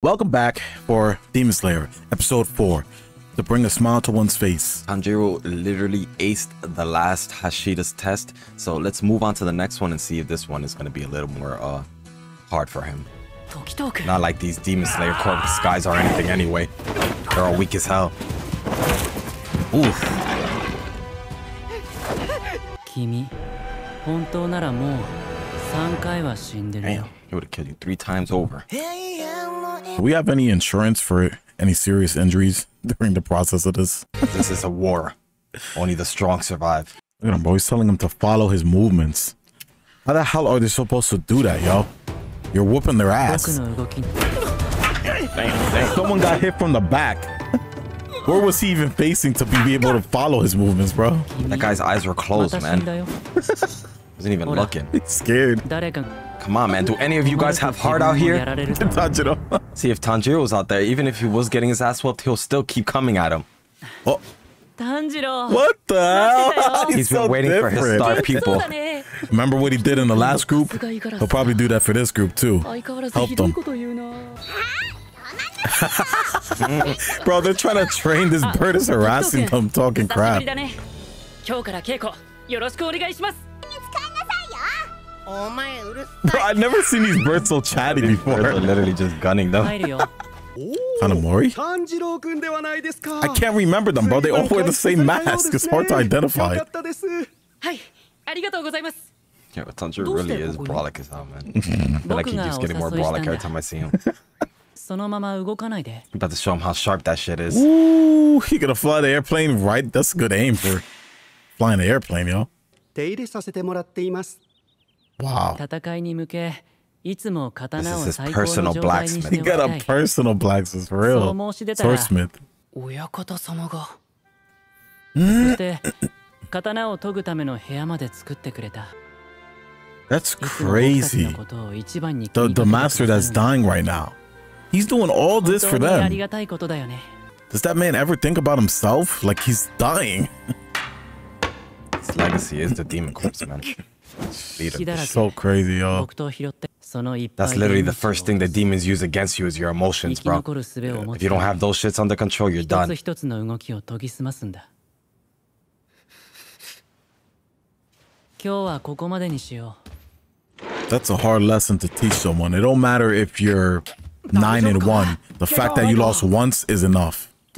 Welcome back for Demon Slayer, episode 4, to bring a smile to one's face. Tanjiro literally aced the last Hashira's test, so let's move on to the next one and see if this one is going to be a little more uh, hard for him. Not like these Demon Slayer Corpus guys are anything anyway. They're all weak as hell. Oof. Kimi, 本当ならもう3回は死んでる。Damn, he would have killed you three times over. Hey, yeah. Do we have any insurance for any serious injuries during the process of this? this is a war. Only the strong survive. Look at him, bro. He's telling him to follow his movements. How the hell are they supposed to do that, yo? You're whooping their ass. Damn, Someone got hit from the back. Where was he even facing to be able to follow his movements, bro? That guy's eyes were closed, man. Wasn't even looking. He's scared. Come on, man. Do any of you guys have heart out here? Tanjiro. See, if Tanjiro's out there, even if he was getting his ass whooped, he'll still keep coming at him. Oh. Tanjiro. What the hell? He's, He's been so waiting different. for his star people. Remember what he did in the last group? He'll probably do that for this group too. Help them. Bro, they're trying to train this bird is harassing them talking crap. Bro, I've never seen these birds so chatty before. They're literally just gunning them. Kanamori? I can't remember them, bro. They all wear the same mask. It's hard to identify. Yeah, but Tanjiro really is brolic as hell, man. like he keeps getting more brolic every time I see him. about to show him how sharp that shit is. Ooh, he gonna fly the airplane right? That's good aim for flying the airplane, yo. Wow. 戦いに向けいつも This 刀 is を his 最高の personal 状態にし blacksmith. て He おき got た a い personal blacksmith for real. そう申し出たら Swordsmith. 親方様がそして刀を研ぐための部屋まで作ってくれた That's いつも僕たち crazy. のことを一番に気 The にか the けて master くだ that's さる dying right now. He's doing all 本 this for 当にあり them. がたいことだよね Does that man ever think about himself? Like he's dying. His legacy is the demon corpse, man. So crazy, y'all. That's literally the first thing the demons use against you is your emotions, bro. If you don't have those shits under control, you're done. That's a hard lesson to teach someone. It don't matter if you're nine and one. The fact that you lost once is enough.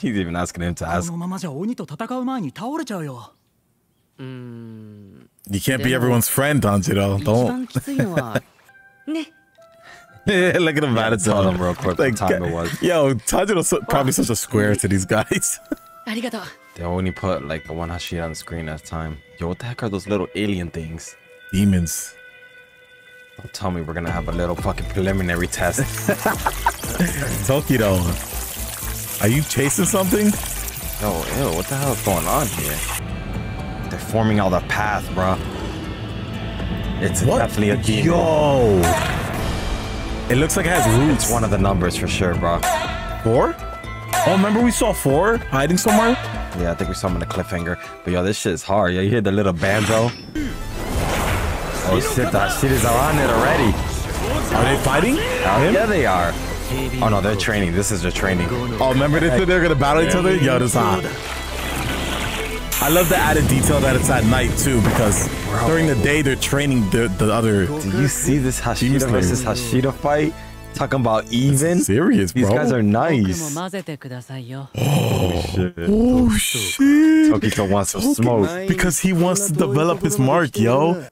He's even asking him to ask. You can't be everyone's friend, Tanjiro. Don't. Look at him yeah, attitude. Tell them real quick like, what time it was. Yo, Tanjiro's probably such a square to these guys. they only put like one Hashira on the screen at a time. Yo, what the heck are those little alien things? Demons. Don't tell me we're gonna have a little fucking preliminary test. Tokito, are you chasing something? Oh, ew, what the hell is going on here? They're forming all the path, bro. It's definitely a demon. Yo. It looks like it has roots. It's one of the numbers for sure, bro. four? Oh, remember we saw four hiding somewhere? Yeah, I think we saw him in a cliffhanger. But yo, this shit is hard. Yeah, you hear the little banjo? Oh shit, that shit is on it already. Are they fighting? Oh, yeah, they are. Oh no, they're training. This is their training. Oh, remember they said they're gonna battle each other? Yo, this hot. I love the added detail that it's at night too, because during the day they're training the, the other. Do you see this Demon Hashira versus Hashira fight? Talking about even. serious, bro. These guys are nice. Oh, shit. Oh, shit. Tokito wants some smoke. Because he wants to develop his mark, yo.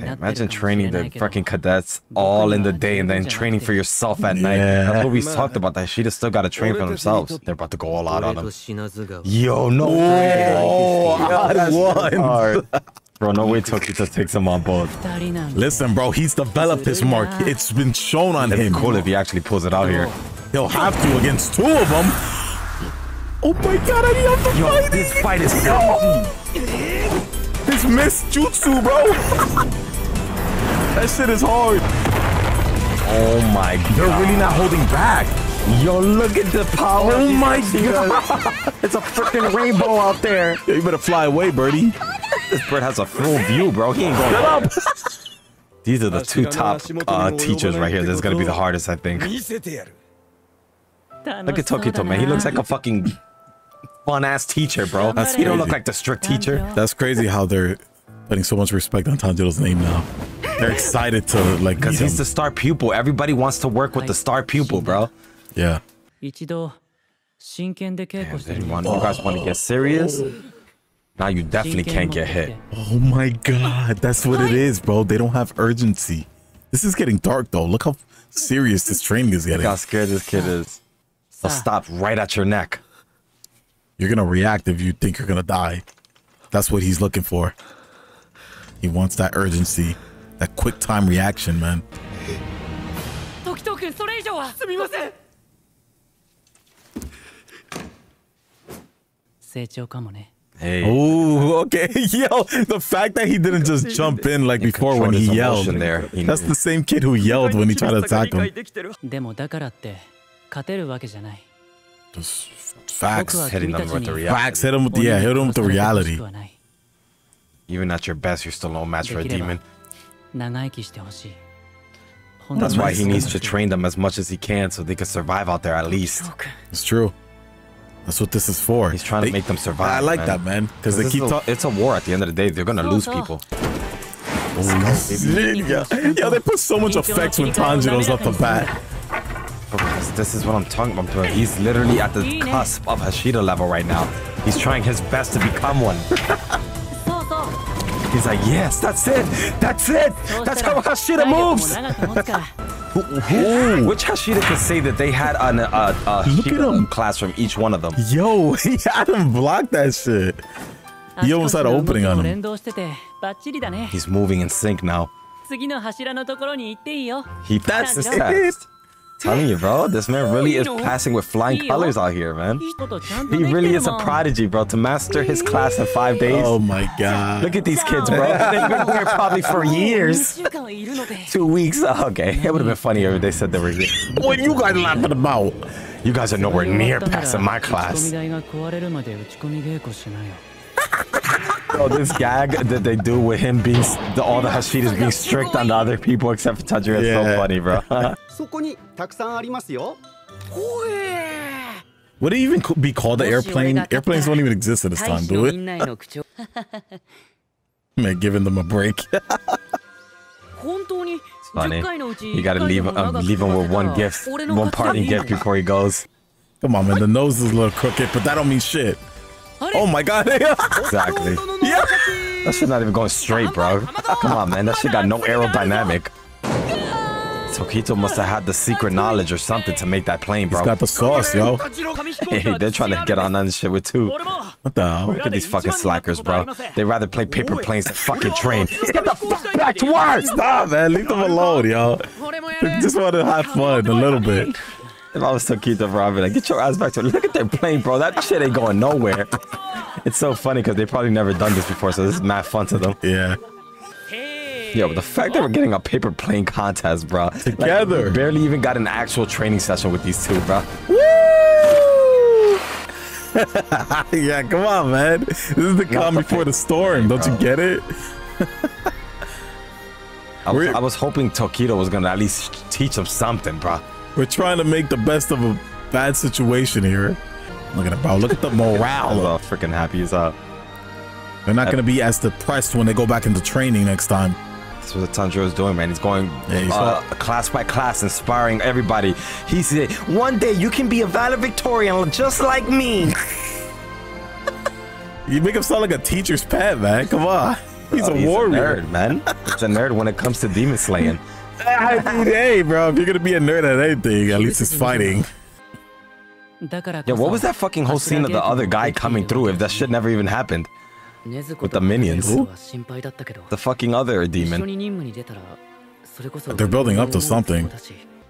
Hey, imagine training the fucking cadets all in the day and then training for yourself at night. Yeah. That's what we talked about. That Shida still got to train for themselves. They're about to go all out on them. Yo, no. Oh, way! oh, that's one. Bro, no way Tokito takes him on board. Listen, bro, he's developed his mark. It's been shown on him. cool if he actually pulls it out here. He'll have to against two of them. Oh my god, I love the Yo, fighting. This fight is crazy. This mist jutsu, bro. that shit is hard. Oh my god. They're really not holding back. Yo, look at the power. Oh my god. it's a freaking rainbow out there. Yo, you better fly away, birdie. This bird has a full view, bro. He ain't going. Shut up. These are the two top uh, teachers right here. This is gonna be the hardest, I think. Look at Tokito, man. He looks like a fucking fun-ass teacher, bro. That's he don't look like the strict teacher. That's crazy how they're putting so much respect on Tanjiro's name now. They're excited to, like, Because he's the star pupil. Everybody wants to work with the star pupil, bro. Yeah. Damn, you, want, you guys want to get serious? Now you definitely can't get hit. Oh my god, that's what it is, bro. They don't have urgency. This is getting dark though. Look how serious this training is Look getting. how scared this kid is. They'll stop right at your neck. You're gonna react if you think you're gonna die. That's what he's looking for. He wants that urgency, that quick time reaction, man. 時 藤君それ以上はすみません成長かもね Hey. Oh, okay. Yo, the fact that he didn't just jump in like before when control he his yelled. emotion there. He That's knew. the same kid who yelled when he tried to attack him. でもだからって勝てるわけじゃない Just 僕 facts. は hitting 君 them たち with に the 鬼 reality. Facts. Hit him with the yeah. Hit him with the を殺されてほし reality. くはない Even at your best, you're still no match for a できれば demon. 長生きしてほしい本当 That's に why he そう needs だ to train them as much as he can so they can survive out there at least. そうか It's true. That's what this is for. He's trying they, to make them survive. I like man. that, man. Because they keep talking. It's a war at the end of the day. They're going to lose people. yeah. yeah, they put so much effects when Tanjiro's up the bat. Because this is what I'm talking about. He's literally at the cusp of Hashira level right now. He's trying his best to become one. He's like, yes, that's it. That's it. That's how Hashira moves. Ooh. Which she to say that they had an, a, a Look at him. class from each one of them. Yo, he had him block that shit. He almost had an opening on him. He's moving in sync now. He, passed his test telling you, bro. This man really is passing with flying colors out here, man. He really is a prodigy, bro, to master his class in five days. Oh my god. Look at these kids, bro. They've been here probably for years. Two weeks. Okay. It would have been funnier if they said they were here. What you guys laughing about? You guys are nowhere near passing my class. Bro, this gag that they do with him being the, all the Hashiras being strict on the other people except for Tanjiro is yeah. so funny, bro. Would it even be called the airplane? Airplanes don't even exist at this time, do it? Man, giving them a break. funny. You gotta leave, um, leave him with one gift, one parting gift before he goes. Come on, man. The nose is a little crooked, but that don't mean shit. Oh my god. Exactly. yeah. That shit not even going straight, bro. Come on, man. That shit got no aerodynamic. Tokito must have had the secret knowledge or something to make that plane, He's bro. got the sauce, yo. Hey, they're trying to get on that shit with two. What the hell? Look at these fucking slackers, bro. They rather play paper planes than fucking train. Get the fuck back to work! Stop, man. Leave them alone, yo. Just want to have fun a little bit. If I was Tokito, bro, I'd be like, get your ass back to it. Look at their plane, bro. That shit ain't going nowhere. It's so funny because they probably never done this before, so this is mad fun to them. Yeah. Yo, but the fact that we're getting a paper plane contest, bro. like, Together. we barely even got an actual training session with these two, bro. Woo! yeah, come on, man. This is the calm before the storm. Don't you get it? I was, I was hoping Tokito was gonna at least teach them something, bro. We're trying to make the best of a bad situation here. Look at it, bro. Look at the I'm morale. all freaking happy as hell. They're not going to be as depressed when they go back into training next time. That's what Tanjiro is doing, man. He's going Yeah, he's uh, class by class, inspiring everybody. He said, "One day you can be a valedictorian just like me." You make him sound like a teacher's pet, man. Come on. He's Oh, a warrior. nerd, man. He's a nerd when it comes to demon slaying. I mean, hey, bro, if you're gonna be a nerd at anything, at least it's fighting. Yeah, what was that fucking whole scene of the other guy coming through if that shit never even happened? With the minions. Who? The fucking other demon. They're building up to something.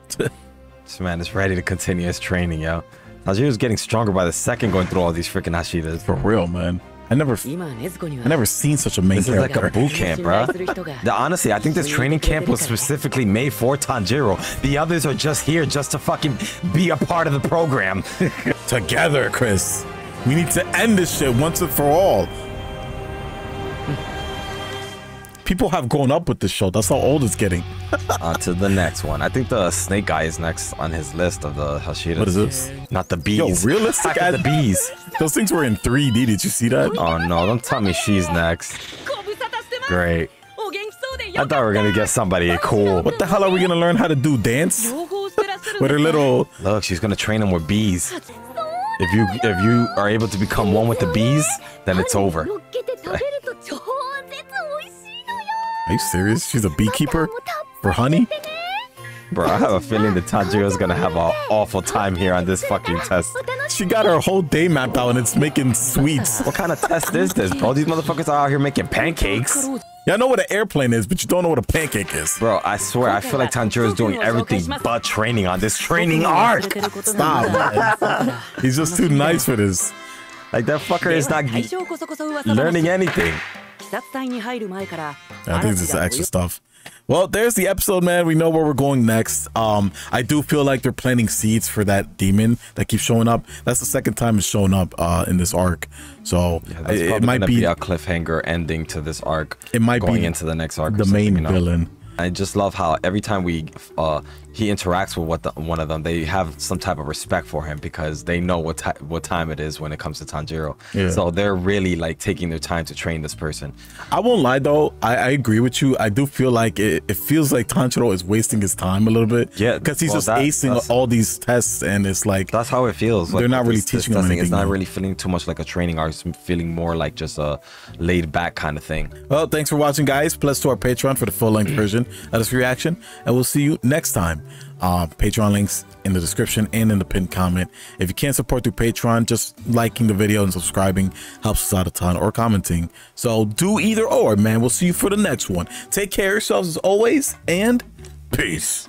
this man is ready to continue his training, yo. Tanjiro was getting stronger by the second going through all these freaking Hashiras. For real, man. I never, I never seen such a main this character. This is like a boot camp, bro. the, honestly, I think this training camp was specifically made for Tanjiro. The others are just here just to fucking be a part of the program. Together, Chris. We need to end this shit once and for all. People have grown up with this show. That's how old it's getting. on uh, to the next one. I think the snake guy is next on his list of the Hashiras. What is this? Not the bees. Yo, realistic as the bees. Those things were in 3D. Did you see that? Oh no, don't tell me she's next. Great. I thought we were gonna get somebody cool. What the hell are we gonna learn how to do? Dance? with her little... Look, she's gonna train them with bees. If you if you are able to become one with the bees, then it's over. Are you serious? She's a beekeeper? For honey? Bro, I have a feeling the Tanjiro's gonna have an awful time here on this fucking test. She got her whole day mapped out and it's making sweets. What kind of test is this, bro? These motherfuckers are out here making pancakes. Y'all know what an airplane is, but you don't know what a pancake is. Bro, I swear, I feel like Tanjiro's doing everything but training on this training arc. Stop. He's just too nice for this. Like, that fucker is not learning anything. I think this is extra stuff. Well, there's the episode, man. We know where we're going next. Um, I do feel like they're planting seeds for that demon that keeps showing up. That's the second time it's shown up uh, in this arc. So Yeah, it, it might be, be, a cliffhanger ending to this arc. It might going be into the next arc. the main you know? villain. I just love how every time we uh he interacts with what the, one of them, they have some type of respect for him because they know what ti- what time it is when it comes to Tanjiro. Yeah. So they're really like taking their time to train this person. I won't lie though. I, I agree with you. I do feel like it, it feels like Tanjiro is wasting his time a little bit. Yeah, because he's well, just that- acing all these tests, and it's like That's how it feels. They're not really this- this teaching him testing. It's anything not really feeling too much like a training arc. It's feeling more like just a laid back kind of thing. Well, thanks for watching, guys. Plus to our Patreon for the full length version of this reaction, and we'll see you next time. Uh, Patreon links in the description and in the pinned comment. If you can't support through Patreon, just liking the video and subscribing helps us out a ton, or commenting. So do either or, man. We'll see you for the next one. Take care of yourselves as always, and peace.